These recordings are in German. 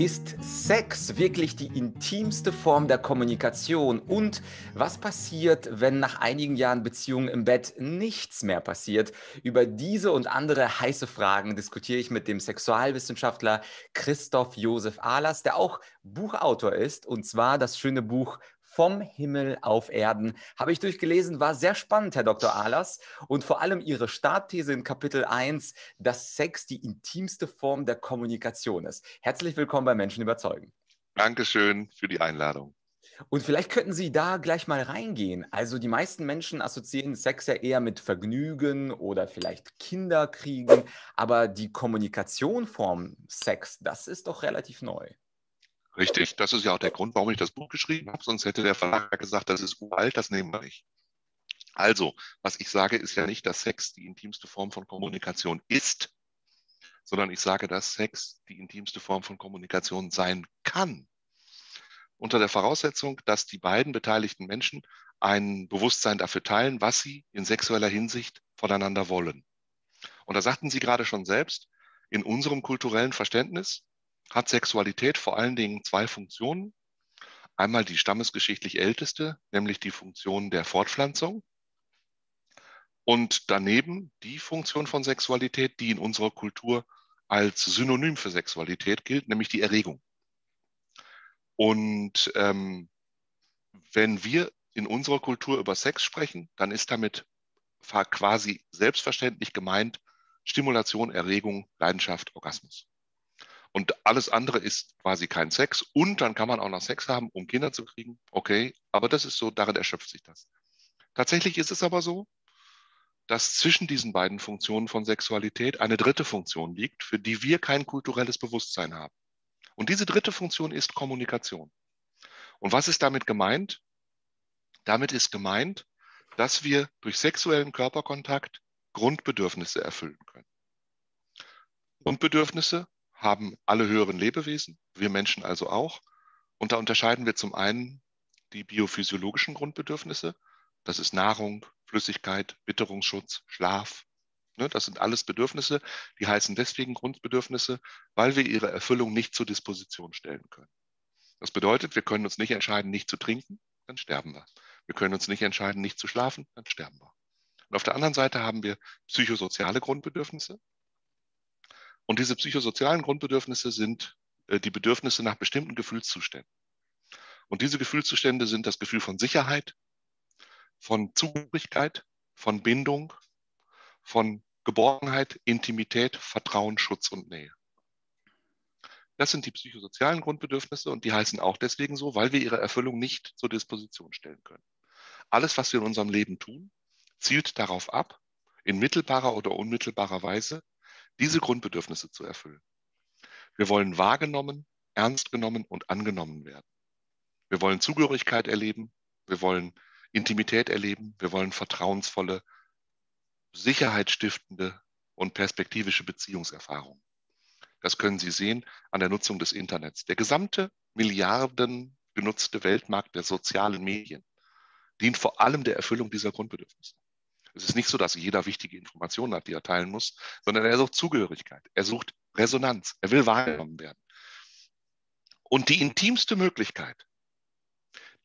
Ist Sex wirklich die intimste Form der Kommunikation? Und was passiert, wenn nach einigen Jahren Beziehung im Bett nichts mehr passiert? Über diese und andere heiße Fragen diskutiere ich mit dem Sexualwissenschaftler Christoph Josef Ahlers, der auch Buchautor ist, und zwar das schöne Buch vom Himmel auf Erden. Habe ich durchgelesen, war sehr spannend, Herr Dr. Ahlers. Und vor allem Ihre Startthese in Kapitel 1, dass Sex die intimste Form der Kommunikation ist. Herzlich willkommen bei Menschen überzeugen. Dankeschön für die Einladung. Und vielleicht könnten Sie da gleich mal reingehen. Also die meisten Menschen assoziieren Sex ja eher mit Vergnügen oder vielleicht Kinderkriegen, aber die Kommunikation vom Sex, das ist doch relativ neu. Richtig, das ist ja auch der Grund, warum ich das Buch geschrieben habe. Sonst hätte der Verlag gesagt, das ist uralt, das nehmen wir nicht. Also, was ich sage, ist ja nicht, dass Sex die intimste Form von Kommunikation ist, sondern ich sage, dass Sex die intimste Form von Kommunikation sein kann. Unter der Voraussetzung, dass die beiden beteiligten Menschen ein Bewusstsein dafür teilen, was sie in sexueller Hinsicht voneinander wollen. Und da sagten Sie gerade schon selbst, in unserem kulturellen Verständnis hat Sexualität vor allen Dingen zwei Funktionen. Einmal die stammesgeschichtlich älteste, nämlich die Funktion der Fortpflanzung. Und daneben die Funktion von Sexualität, die in unserer Kultur als Synonym für Sexualität gilt, nämlich die Erregung. Und ähm, wenn wir in unserer Kultur über Sex sprechen, dann ist damit quasi selbstverständlich gemeint Stimulation, Erregung, Leidenschaft, Orgasmus. Und alles andere ist quasi kein Sex. Und dann kann man auch noch Sex haben, um Kinder zu kriegen. Okay, aber das ist so, darin erschöpft sich das. Tatsächlich ist es aber so, dass zwischen diesen beiden Funktionen von Sexualität eine dritte Funktion liegt, für die wir kein kulturelles Bewusstsein haben. Und diese dritte Funktion ist Kommunikation. Und was ist damit gemeint? Damit ist gemeint, dass wir durch sexuellen Körperkontakt Grundbedürfnisse erfüllen können. Grundbedürfnisse haben alle höheren Lebewesen, wir Menschen also auch. Und da unterscheiden wir zum einen die biophysiologischen Grundbedürfnisse. Das ist Nahrung, Flüssigkeit, Witterungsschutz, Schlaf. Ne, das sind alles Bedürfnisse, die heißen deswegen Grundbedürfnisse, weil wir ihre Erfüllung nicht zur Disposition stellen können. Das bedeutet, wir können uns nicht entscheiden, nicht zu trinken, dann sterben wir. Wir können uns nicht entscheiden, nicht zu schlafen, dann sterben wir. Und auf der anderen Seite haben wir psychosoziale Grundbedürfnisse. Und diese psychosozialen Grundbedürfnisse sind äh, die Bedürfnisse nach bestimmten Gefühlszuständen. Und diese Gefühlszustände sind das Gefühl von Sicherheit, von Zugehörigkeit, von Bindung, von Geborgenheit, Intimität, Vertrauen, Schutz und Nähe. Das sind die psychosozialen Grundbedürfnisse und die heißen auch deswegen so, weil wir ihre Erfüllung nicht zur Disposition stellen können. Alles, was wir in unserem Leben tun, zielt darauf ab, in mittelbarer oder unmittelbarer Weise diese Grundbedürfnisse zu erfüllen. Wir wollen wahrgenommen, ernst genommen und angenommen werden. Wir wollen Zugehörigkeit erleben, wir wollen Intimität erleben, wir wollen vertrauensvolle, sicherheitsstiftende und perspektivische Beziehungserfahrungen. Das können Sie sehen an der Nutzung des Internets. Der gesamte Milliarden genutzte Weltmarkt der sozialen Medien dient vor allem der Erfüllung dieser Grundbedürfnisse. Es ist nicht so, dass jeder wichtige Informationen hat, die er teilen muss, sondern er sucht Zugehörigkeit, er sucht Resonanz, er will wahrgenommen werden. Und die intimste Möglichkeit,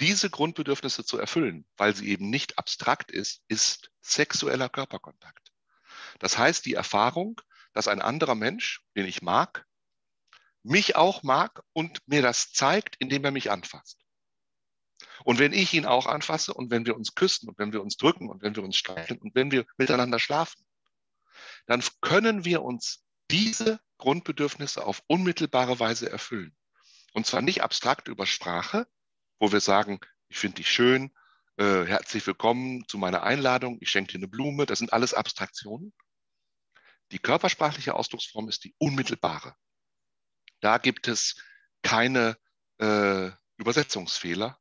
diese Grundbedürfnisse zu erfüllen, weil sie eben nicht abstrakt ist, ist sexueller Körperkontakt. Das heißt, die Erfahrung, dass ein anderer Mensch, den ich mag, mich auch mag und mir das zeigt, indem er mich anfasst. Und wenn ich ihn auch anfasse und wenn wir uns küssen und wenn wir uns drücken und wenn wir uns streicheln und wenn wir miteinander schlafen, dann können wir uns diese Grundbedürfnisse auf unmittelbare Weise erfüllen. Und zwar nicht abstrakt über Sprache, wo wir sagen, ich finde dich schön, äh, herzlich willkommen zu meiner Einladung, ich schenke dir eine Blume, das sind alles Abstraktionen. Die körpersprachliche Ausdrucksform ist die unmittelbare. Da gibt es keine äh, Übersetzungsfehler,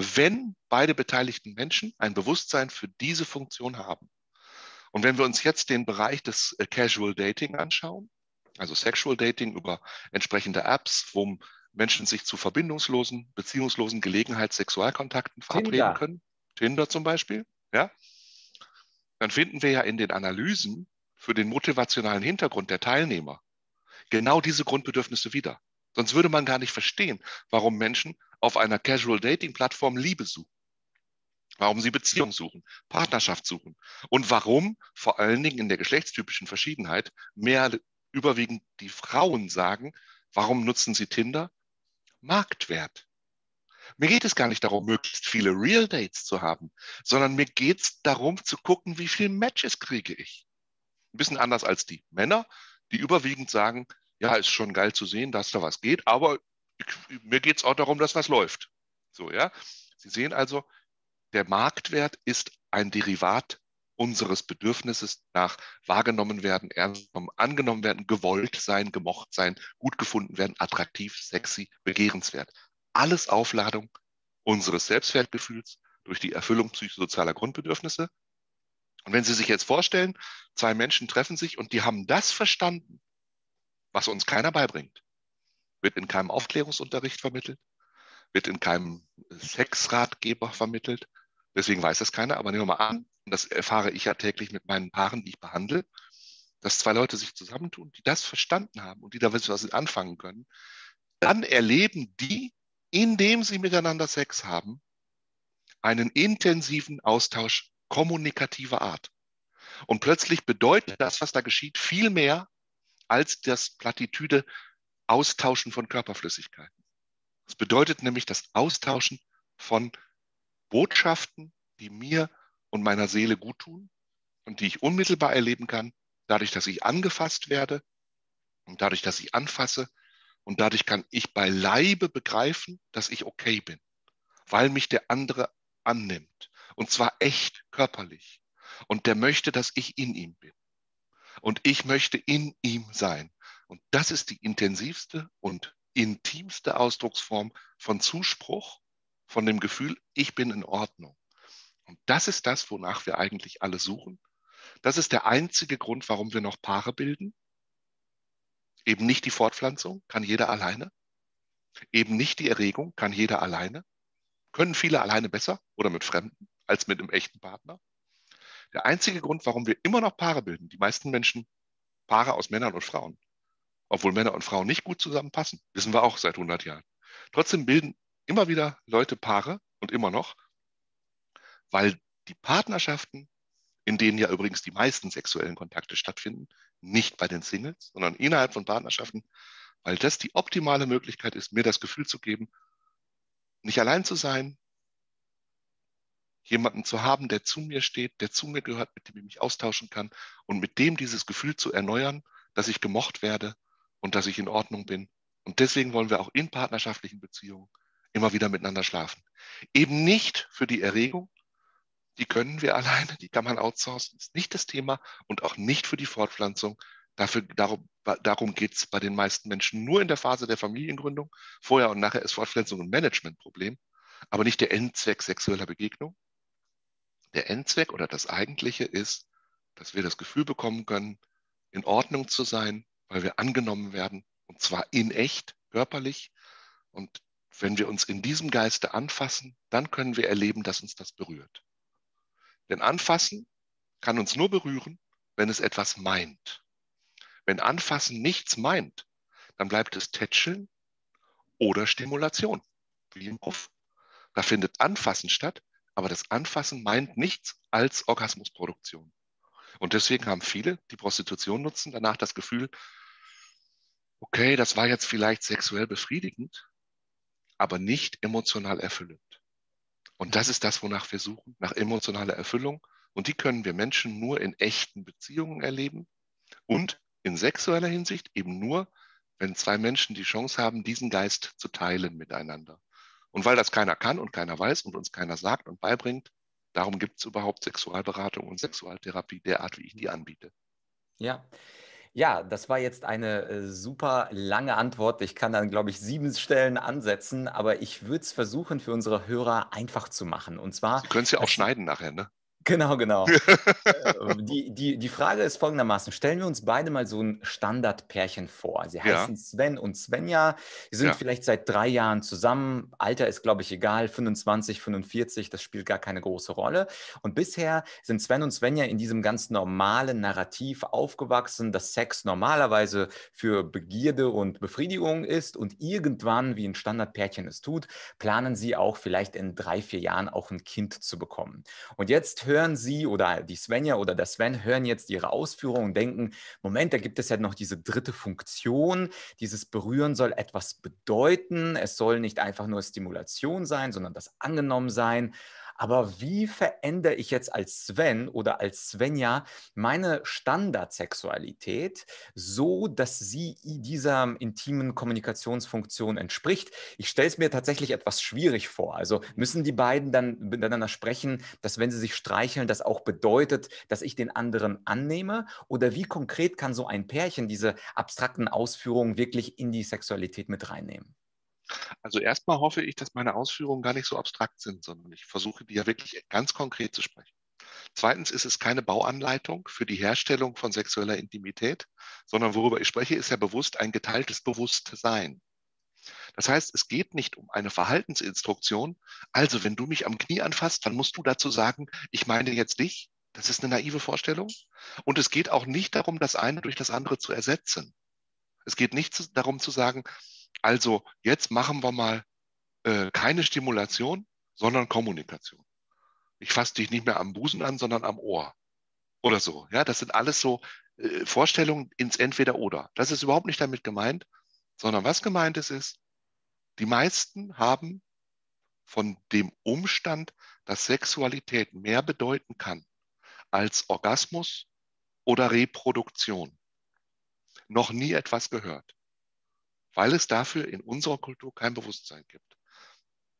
wenn beide beteiligten Menschen ein Bewusstsein für diese Funktion haben. Und wenn wir uns jetzt den Bereich des äh, Casual Dating anschauen, also Sexual Dating über entsprechende Apps, wo Menschen sich zu verbindungslosen, beziehungslosen Gelegenheits-Sexualkontakten verabreden Tinder. können, Tinder zum Beispiel, ja, dann finden wir ja in den Analysen für den motivationalen Hintergrund der Teilnehmer genau diese Grundbedürfnisse wieder. Sonst würde man gar nicht verstehen, warum Menschen auf einer Casual Dating Plattform Liebe suchen. Warum sie Beziehung suchen, Partnerschaft suchen und warum vor allen Dingen in der geschlechtstypischen Verschiedenheit mehr überwiegend die Frauen sagen, warum nutzen sie Tinder? Marktwert. Mir geht es gar nicht darum, möglichst viele Real Dates zu haben, sondern mir geht es darum zu gucken, wie viele Matches kriege ich. Ein bisschen anders als die Männer, die überwiegend sagen, ja, ist schon geil zu sehen, dass da was geht, aber ich, mir geht es auch darum, dass was läuft. So, ja. Sie sehen also, der Marktwert ist ein Derivat unseres Bedürfnisses nach wahrgenommen werden, ernst genommen, angenommen werden, gewollt sein, gemocht sein, gut gefunden werden, attraktiv, sexy, begehrenswert. Alles Aufladung unseres Selbstwertgefühls durch die Erfüllung psychosozialer Grundbedürfnisse. Und wenn Sie sich jetzt vorstellen, zwei Menschen treffen sich und die haben das verstanden, was uns keiner beibringt, wird in keinem Aufklärungsunterricht vermittelt, wird in keinem Sexratgeber vermittelt. Deswegen weiß es keiner. Aber nehmen wir mal an, und das erfahre ich ja täglich mit meinen Paaren, die ich behandle, dass zwei Leute sich zusammentun, die das verstanden haben und die da was anfangen können. Dann erleben die, indem sie miteinander Sex haben, einen intensiven Austausch kommunikativer Art. Und plötzlich bedeutet das, was da geschieht, viel mehr als das Plattitüde Austauschen von Körperflüssigkeiten. Das bedeutet nämlich das Austauschen von Botschaften, die mir und meiner Seele gut tun und die ich unmittelbar erleben kann, dadurch, dass ich angefasst werde und dadurch, dass ich anfasse und dadurch kann ich beileibe begreifen, dass ich okay bin, weil mich der andere annimmt und zwar echt körperlich und der möchte, dass ich in ihm bin und ich möchte in ihm sein. Und das ist die intensivste und intimste Ausdrucksform von Zuspruch, von dem Gefühl, ich bin in Ordnung. Und das ist das, wonach wir eigentlich alle suchen. Das ist der einzige Grund, warum wir noch Paare bilden. Eben nicht die Fortpflanzung, kann jeder alleine. Eben nicht die Erregung, kann jeder alleine. Können viele alleine besser oder mit Fremden als mit einem echten Partner. Der einzige Grund, warum wir immer noch Paare bilden, die meisten Menschen Paare aus Männern und Frauen, obwohl Männer und Frauen nicht gut zusammenpassen, wissen wir auch seit 100 Jahren. Trotzdem bilden immer wieder Leute Paare und immer noch, weil die Partnerschaften, in denen ja übrigens die meisten sexuellen Kontakte stattfinden, nicht bei den Singles, sondern innerhalb von Partnerschaften, weil das die optimale Möglichkeit ist, mir das Gefühl zu geben, nicht allein zu sein, jemanden zu haben, der zu mir steht, der zu mir gehört, mit dem ich mich austauschen kann und mit dem dieses Gefühl zu erneuern, dass ich gemocht werde und dass ich in Ordnung bin. Und deswegen wollen wir auch in partnerschaftlichen Beziehungen immer wieder miteinander schlafen. Eben nicht für die Erregung, die können wir alleine, die kann man outsourcen, ist nicht das Thema und auch nicht für die Fortpflanzung. Dafür, darum darum geht es bei den meisten Menschen nur in der Phase der Familiengründung. Vorher und nachher ist Fortpflanzung ein Managementproblem, aber nicht der Endzweck sexueller Begegnung. Der Endzweck oder das Eigentliche ist, dass wir das Gefühl bekommen können, in Ordnung zu sein, weil wir angenommen werden, und zwar in echt, körperlich. Und wenn wir uns in diesem Geiste anfassen, dann können wir erleben, dass uns das berührt. Denn anfassen kann uns nur berühren, wenn es etwas meint. Wenn anfassen nichts meint, dann bleibt es Tätscheln oder Stimulation, wie im Puff. Da findet Anfassen statt, aber das Anfassen meint nichts als Orgasmusproduktion. Und deswegen haben viele, die Prostitution nutzen, danach das Gefühl, okay, das war jetzt vielleicht sexuell befriedigend, aber nicht emotional erfüllend. Und das ist das, wonach wir suchen, nach emotionaler Erfüllung. Und die können wir Menschen nur in echten Beziehungen erleben und in sexueller Hinsicht eben nur, wenn zwei Menschen die Chance haben, diesen Geist zu teilen miteinander. Und weil das keiner kann und keiner weiß und uns keiner sagt und beibringt, darum gibt es überhaupt Sexualberatung und Sexualtherapie derart, wie ich die anbiete. Ja. Ja, das war jetzt eine äh, super lange Antwort. Ich kann dann, glaube ich, sieben Stellen ansetzen, aber ich würde es versuchen, für unsere Hörer einfach zu machen. Und zwar. Sie können es ja auch schneiden nachher, ne? Genau, genau. Äh, die, die, die Frage ist folgendermaßen: Stellen wir uns beide mal so ein Standardpärchen vor. Sie heißen ja. Sven und Svenja. Sie sind ja. vielleicht seit drei Jahren zusammen. Alter ist, glaube ich, egal. 25, 45, das spielt gar keine große Rolle. Und bisher sind Sven und Svenja in diesem ganz normalen Narrativ aufgewachsen, dass Sex normalerweise für Begierde und Befriedigung ist. Und irgendwann, wie ein Standardpärchen es tut, planen sie auch vielleicht in drei, vier Jahren auch ein Kind zu bekommen. Und jetzt hören Sie oder die Svenja oder der Sven hören jetzt Ihre Ausführungen und denken, Moment, da gibt es ja noch diese dritte Funktion. Dieses Berühren soll etwas bedeuten. Es soll nicht einfach nur Stimulation sein, sondern das angenommen sein. Aber wie verändere ich jetzt als Sven oder als Svenja meine Standardsexualität so, dass sie dieser intimen Kommunikationsfunktion entspricht? Ich stelle es mir tatsächlich etwas schwierig vor. Also müssen die beiden dann miteinander sprechen, dass wenn sie sich streicheln, das auch bedeutet, dass ich den anderen annehme? Oder wie konkret kann so ein Pärchen diese abstrakten Ausführungen wirklich in die Sexualität mit reinnehmen? Also erstmal hoffe ich, dass meine Ausführungen gar nicht so abstrakt sind, sondern ich versuche die ja wirklich ganz konkret zu sprechen. Zweitens ist es keine Bauanleitung für die Herstellung von sexueller Intimität, sondern worüber ich spreche, ist ja bewusst ein geteiltes Bewusstsein. Das heißt, es geht nicht um eine Verhaltensinstruktion. Also, wenn du mich am Knie anfasst, dann musst du dazu sagen, ich meine jetzt dich. Das ist eine naive Vorstellung. Und es geht auch nicht darum, das eine durch das andere zu ersetzen. Es geht nicht darum zu sagen, also jetzt machen wir mal äh, keine Stimulation, sondern Kommunikation. Ich fasse dich nicht mehr am Busen an, sondern am Ohr. Oder so. Ja, das sind alles so äh, Vorstellungen ins Entweder-Oder. Das ist überhaupt nicht damit gemeint, sondern was gemeint ist, ist, die meisten haben von dem Umstand, dass Sexualität mehr bedeuten kann als Orgasmus oder Reproduktion, noch nie etwas gehört weil es dafür in unserer Kultur kein Bewusstsein gibt.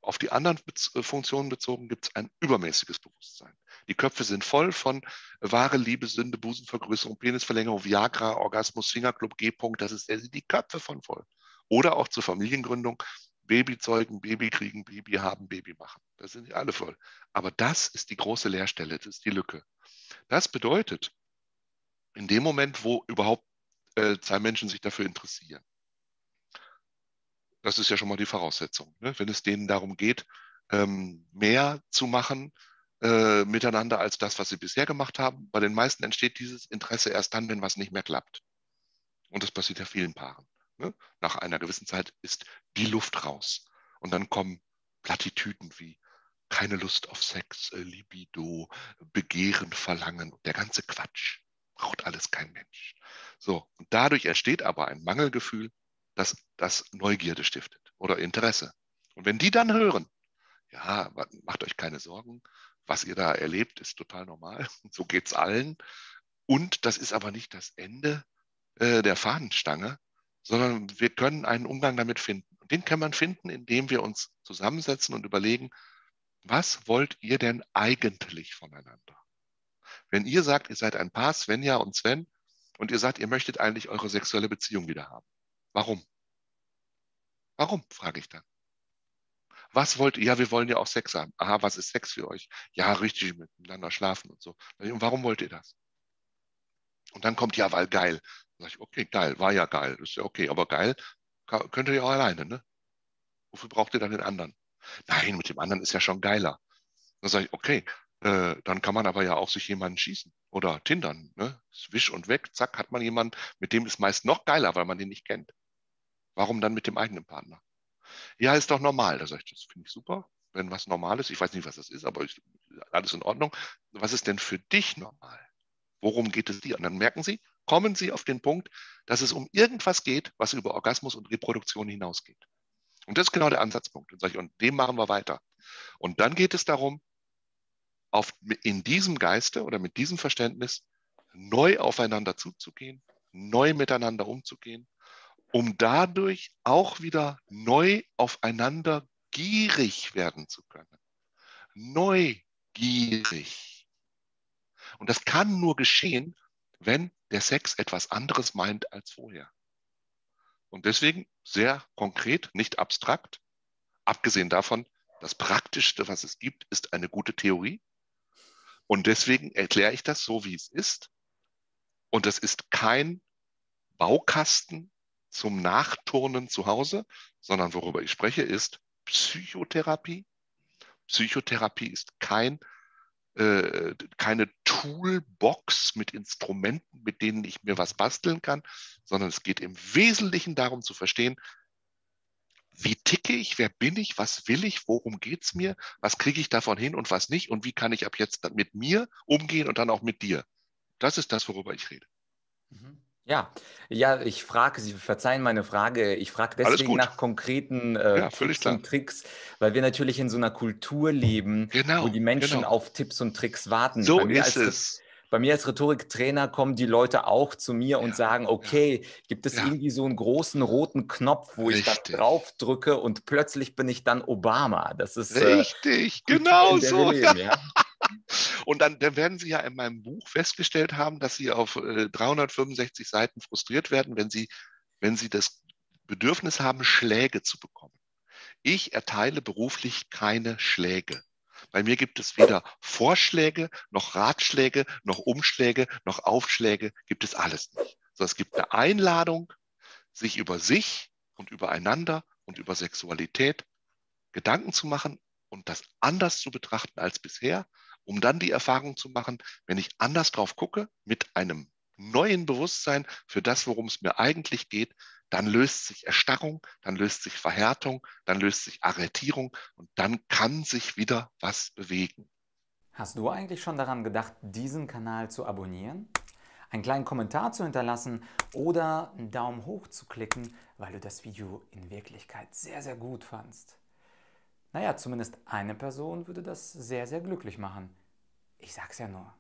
Auf die anderen äh, Funktionen bezogen gibt es ein übermäßiges Bewusstsein. Die Köpfe sind voll von wahre Liebe, Sünde, Busenvergrößerung, Penisverlängerung, Viagra, Orgasmus, Fingerclub, G-Punkt. Das ist der, die Köpfe von voll. Oder auch zur Familiengründung, Baby zeugen, Baby kriegen, Baby haben, Baby machen. Da sind die alle voll. Aber das ist die große Leerstelle, das ist die Lücke. Das bedeutet, in dem Moment, wo überhaupt äh, zwei Menschen sich dafür interessieren, das ist ja schon mal die Voraussetzung. Ne? Wenn es denen darum geht, ähm, mehr zu machen äh, miteinander als das, was sie bisher gemacht haben. Bei den meisten entsteht dieses Interesse erst dann, wenn was nicht mehr klappt. Und das passiert ja vielen Paaren. Ne? Nach einer gewissen Zeit ist die Luft raus. Und dann kommen Plattitüden wie keine Lust auf Sex, äh, Libido, Begehren, Verlangen, der ganze Quatsch. Braucht alles kein Mensch. So, und dadurch entsteht aber ein Mangelgefühl das, das Neugierde stiftet oder Interesse. Und wenn die dann hören, ja, macht euch keine Sorgen, was ihr da erlebt, ist total normal, so geht es allen. Und das ist aber nicht das Ende äh, der Fahnenstange, sondern wir können einen Umgang damit finden. Und den kann man finden, indem wir uns zusammensetzen und überlegen, was wollt ihr denn eigentlich voneinander? Wenn ihr sagt, ihr seid ein Paar, Svenja und Sven, und ihr sagt, ihr möchtet eigentlich eure sexuelle Beziehung wieder haben. Warum? Warum, frage ich dann. Was wollt ihr? Ja, wir wollen ja auch Sex haben. Aha, was ist Sex für euch? Ja, richtig, miteinander schlafen und so. Und warum wollt ihr das? Und dann kommt, ja, weil geil. Dann sage ich, okay, geil, war ja geil. ist ja okay, aber geil könnt ihr ja auch alleine, ne? Wofür braucht ihr dann den anderen? Nein, mit dem anderen ist ja schon geiler. Dann sage ich, okay, äh, dann kann man aber ja auch sich jemanden schießen oder tindern. Ne? Wisch und weg, zack, hat man jemanden, mit dem ist meist noch geiler, weil man den nicht kennt. Warum dann mit dem eigenen Partner? Ja, ist doch normal. Da sage ich, das finde ich super. Wenn was normal ist, ich weiß nicht, was das ist, aber ich, alles in Ordnung. Was ist denn für dich normal? Worum geht es dir? Und dann merken Sie, kommen Sie auf den Punkt, dass es um irgendwas geht, was über Orgasmus und Reproduktion hinausgeht. Und das ist genau der Ansatzpunkt. Und, ich, und dem machen wir weiter. Und dann geht es darum, auf, in diesem Geiste oder mit diesem Verständnis neu aufeinander zuzugehen, neu miteinander umzugehen um dadurch auch wieder neu aufeinander gierig werden zu können. Neugierig. Und das kann nur geschehen, wenn der Sex etwas anderes meint als vorher. Und deswegen sehr konkret, nicht abstrakt. Abgesehen davon, das Praktischste, was es gibt, ist eine gute Theorie. Und deswegen erkläre ich das so, wie es ist. Und das ist kein Baukasten zum Nachturnen zu Hause, sondern worüber ich spreche, ist Psychotherapie. Psychotherapie ist kein, äh, keine Toolbox mit Instrumenten, mit denen ich mir was basteln kann, sondern es geht im Wesentlichen darum zu verstehen, wie ticke ich, wer bin ich, was will ich, worum geht es mir, was kriege ich davon hin und was nicht und wie kann ich ab jetzt mit mir umgehen und dann auch mit dir. Das ist das, worüber ich rede. Mhm. Ja, ja, ich frage, Sie verzeihen meine Frage, ich frage deswegen nach konkreten äh, ja, Tipps und Tricks, weil wir natürlich in so einer Kultur leben, genau, wo die Menschen genau. auf Tipps und Tricks warten. So ist es bei mir als Rhetoriktrainer kommen die Leute auch zu mir ja, und sagen, okay, ja, gibt es ja. irgendwie so einen großen roten Knopf, wo Richtig. ich da drauf drücke und plötzlich bin ich dann Obama. Das ist äh, Richtig, äh, genau so. Leben, und dann, dann, werden Sie ja in meinem Buch festgestellt haben, dass Sie auf äh, 365 Seiten frustriert werden, wenn Sie, wenn Sie das Bedürfnis haben, Schläge zu bekommen. Ich erteile beruflich keine Schläge. Bei mir gibt es weder Vorschläge, noch Ratschläge, noch Umschläge, noch Aufschläge, gibt es alles nicht. So, es gibt eine Einladung, sich über sich und übereinander und über Sexualität Gedanken zu machen und das anders zu betrachten als bisher, um dann die Erfahrung zu machen, wenn ich anders drauf gucke, mit einem neuen Bewusstsein für das, worum es mir eigentlich geht, dann löst sich Erstarrung, dann löst sich Verhärtung, dann löst sich Arretierung und dann kann sich wieder was bewegen. Hast du eigentlich schon daran gedacht, diesen Kanal zu abonnieren? Einen kleinen Kommentar zu hinterlassen oder einen Daumen hoch zu klicken, weil du das Video in Wirklichkeit sehr, sehr gut fandst. Naja, zumindest eine Person würde das sehr, sehr glücklich machen. Ich sag's ja nur.